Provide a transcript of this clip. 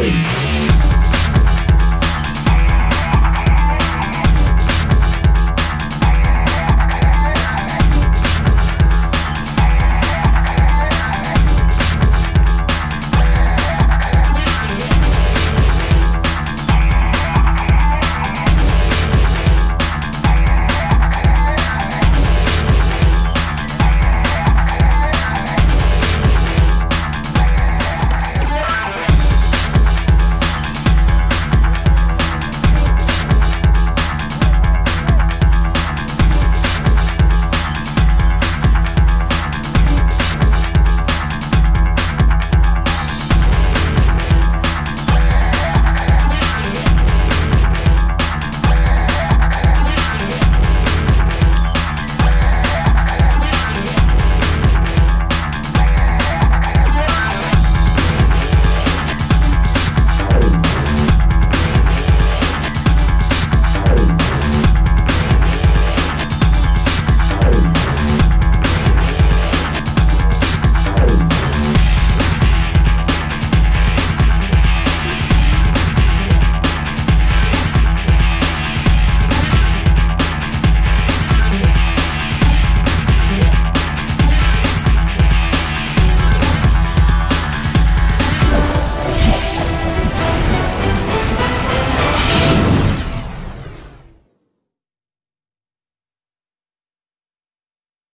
Bye.